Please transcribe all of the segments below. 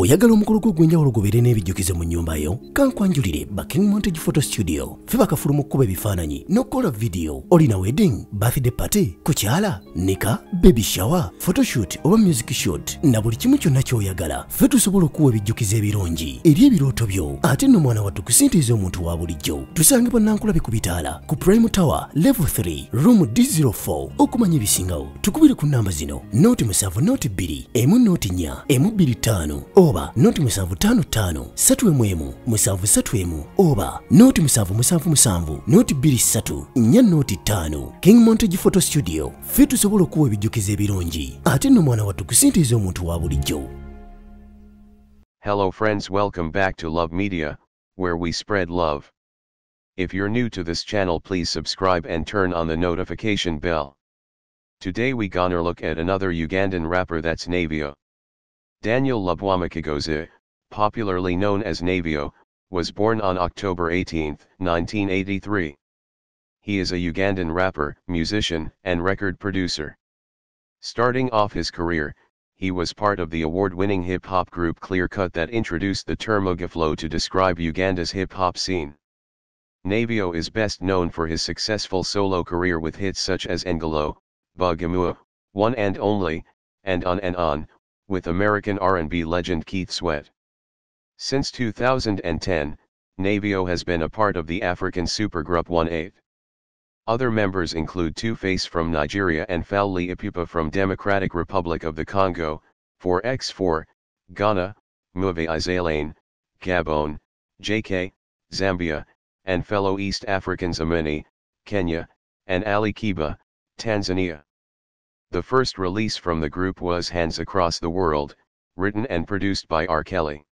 oyagala omukolo gwo ogw'enjawulo gubeere n'ebijjukizo mu nnyumba yo kankwanjulire ba king montage photo studio. Fe bakafulu mu kkuba ebifaananyi n'okukola vidiyo olina wedding birthday party kukyala nika baby shower photoshoot oba music shoot na buli kimu kyonna ky'oyagala. Fe tusobola okuwa ebijjukizo ebirungi eri ebirooto byo ate nno mwana wattu kusinteeza omuntu wa bulijjo. Tusange bannankulabe ku bitaala ku prime tower level 3 room d04 okumanya ebisingawo tukubire ku namba zino noti musanvu noti bbiri emu noti nnya emu bbiri ttaano oba noti ssatu emu ssatu emu oba noti noti noti king montage photo studio mwana omuntu wa bulijjo Hello friends welcome back to Love Media, where we spread love. If you're new to this channel please subscribe and turn on the notification bell. Today we gonna look at another Ugandan rapper that's Navio. Daniel Lubwama Kigozi, popularly known as Navio, was born on October 18, 1983. He is a Ugandan rapper, musician, and record producer. Starting off his career, he was part of the award-winning hip-hop group Clear Cut that introduced the term Ugaflow to describe Uganda's hip-hop scene. Navio is best known for his successful solo career with hits such as Engalo, Bugamua, One and Only, and On and On, with American R&B legend Keith Sweat. Since 2010, Navio has been a part of the African supergroup 1-8. Other members include Two-Face from Nigeria and Fally Ipupa from Democratic Republic of the Congo, 4x4, Ghana, Movaizhaleine, Gabon, JK, Zambia, and fellow East Africans Amani, Kenya, and Ali Kiba, Tanzania. The first release from the group was Hands Across the World, written and produced by R. Kelly.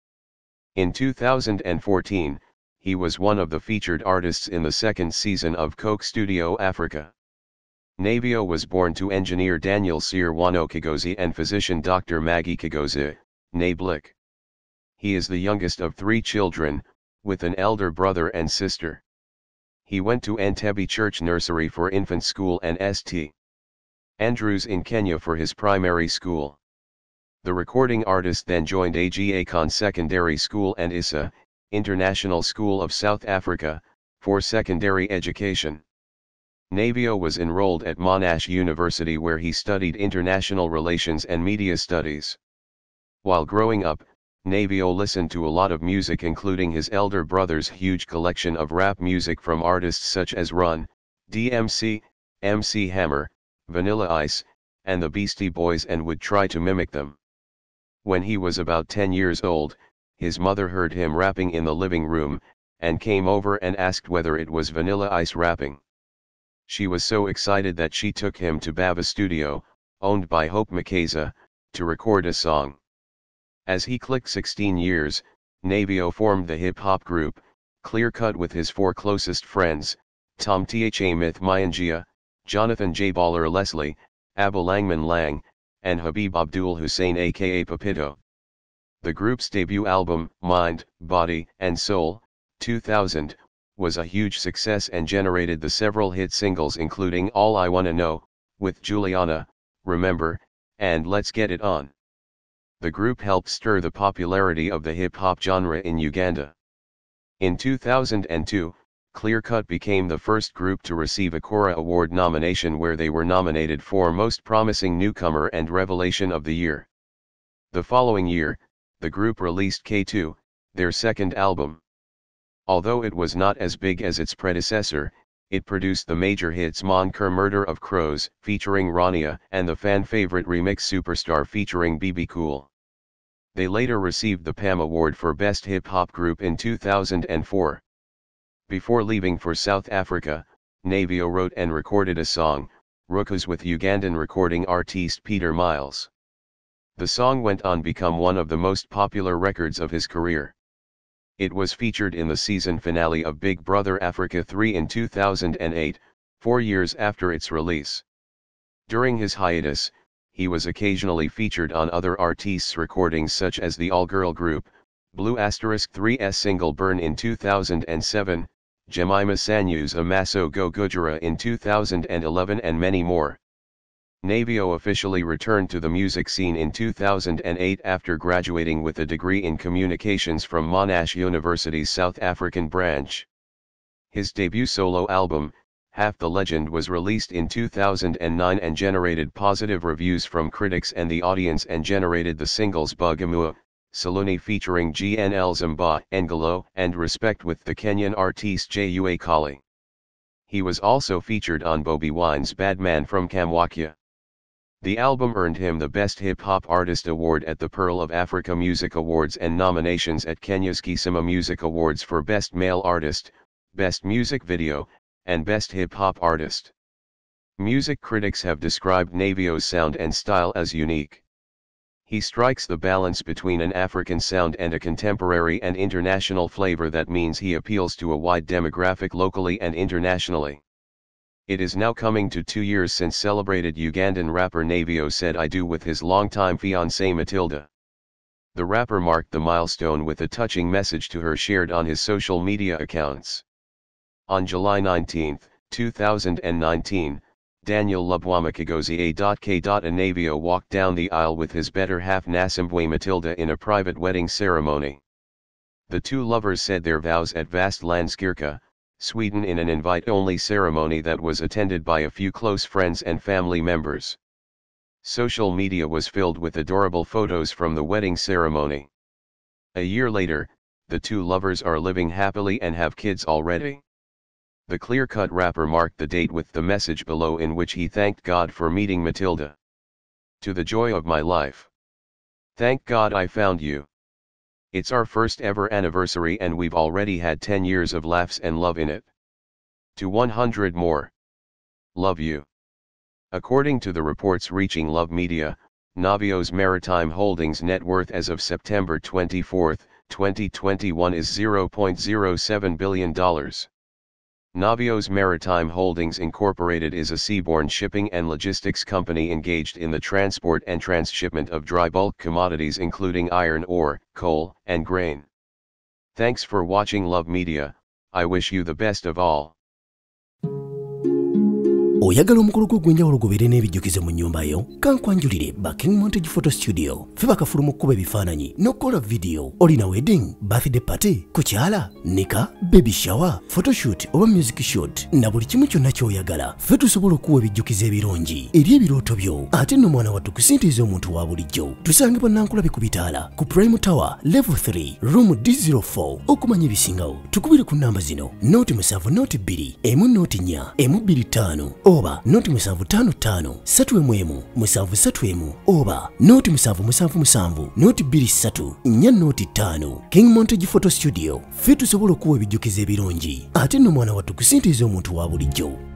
In 2014, he was one of the featured artists in the second season of Coke Studio Africa. Navio was born to engineer Daniel Serwano Kigozi and physician Dr. Maggie Kigozi, Nablik. He is the youngest of three children, with an elder brother and sister. He went to Entebbe Church Nursery for infant school and St. Andrews in Kenya for his primary school. The recording artist then joined Aga Khan Secondary School and ISA, International School of South Africa, for secondary education. Navio was enrolled at Monash University where he studied international relations and media studies. While growing up, Navio listened to a lot of music including his elder brother's huge collection of rap music from artists such as Run, DMC, MC Hammer, Vanilla Ice, and the Beastie Boys and would try to mimic them. When he was about 10 years old, his mother heard him rapping in the living room, and came over and asked whether it was Vanilla Ice rapping. She was so excited that she took him to Bava Studio, owned by Hope Makeza, to record a song. As he clicked 16 years, Navio formed the hip-hop group, Clear Cut with his four closest friends, Tom Tha Myth Myangia, Jonathan J. Baller Leslie, Abu Langman Lang, and Habib Abdul Hussein aka Papito. The group's debut album, Mind, Body, and Soul, 2000, was a huge success and generated the several hit singles including All I Wanna Know, with Juliana, Remember, and Let's Get It On. The group helped stir the popularity of the hip-hop genre in Uganda. In 2002, Clear Cut became the first group to receive a Kora Award nomination where they were nominated for Most Promising Newcomer and Revelation of the Year. The following year, the group released K2, their second album. Although it was not as big as its predecessor, it produced the major hits Monker Murder of Crows featuring Rania and the fan favorite remix Superstar featuring BB Cool. They later received the PAM Award for Best Hip Hop Group in 2004. Before leaving for South Africa, Navio wrote and recorded a song, Rukus with Ugandan recording artiste Peter Miles. The song went on to become one of the most popular records of his career. It was featured in the season finale of Big Brother Africa 3 in 2008, four years after its release. During his hiatus, he was occasionally featured on other artists' recordings such as the all-girl group, Blue Asterisk 3's single Burn in 2007, Jemima Sanyu's Amaso Go Gujara in 2011 and many more. Navio officially returned to the music scene in 2008 after graduating with a degree in communications from Monash University's South African branch. His debut solo album, Half the Legend was released in 2009 and generated positive reviews from critics and the audience and generated the singles Bugamua, Saluni featuring GNL Zamba, Engalo and Respect with the Kenyan artiste Jua Kali. He was also featured on Bobi Wine's Bad Man from Kamwokya. The album earned him the Best Hip Hop Artist Award at the Pearl of Africa Music Awards and nominations at Kenya's Kisima Music Awards for Best Male Artist, Best Music Video, and Best Hip Hop Artist. Music critics have described Navio's sound and style as unique. He strikes the balance between an African sound and a contemporary and international flavor that means he appeals to a wide demographic locally and internationally. It is now coming to two years since celebrated Ugandan rapper Navio said I do with his longtime fiancée Matilda. The rapper marked the milestone with a touching message to her shared on his social media accounts. On July 19, 2019, Daniel Lubwama Kigozi A.K. Navio walked down the aisle with his better half Nasimbwe Matilda in a private wedding ceremony. The two lovers said their vows at Vast Vastlandskirka, Sweden in an invite-only ceremony that was attended by a few close friends and family members. Social media was filled with adorable photos from the wedding ceremony. A year later, the two lovers are living happily and have kids already. The clear-cut rapper marked the date with the message below in which he thanked God for meeting Matilda. To the joy of my life. Thank God I found you. It's our first ever anniversary and we've already had 10 years of laughs and love in it. To 100 more. Love you. According to the reports reaching Love Media, Navios Maritime Holdings net worth as of September 24, 2021 is $0.07 billion. Navios Maritime Holdings Incorporated is a seaborne shipping and logistics company engaged in the transport and transshipment of dry bulk commodities including iron ore, coal, and grain. Thanks for watching Love Media, I wish you the best of all. Oyagala omukolo gwo ogw'enjawulo gubeere n'ebijjukize mu nnyumba yo kankwanjulire baking montage photo studio. Fe bakafulu mu kkuba ebifaananyi n'okukola vidiyo olina wedding birthday party kukyala nika baby shower photoshoot oba music shoot na buli kimu kyonna ky'oyagala. Fe tusobola okuwa ebijjukizo ebirungi eri ebirooto byo ate nno mwana wattu kusinteeza omuntu wa bulijjo. Tusange bannankulabe ku bitaala ku prime tower level 3 room d04 okumanya ebisingawo tukubire ku nnamba zino noti 7 noti 2 emu noti 4 emu 25 oba noti 755 3 emu 731 oba noti 777 noti 23 4 noti 5 king montage photo studio fe tusobola okuwa ebijjukizo ebirungi ate nno mwana wattu kusintiiza omuntu wa bulijjo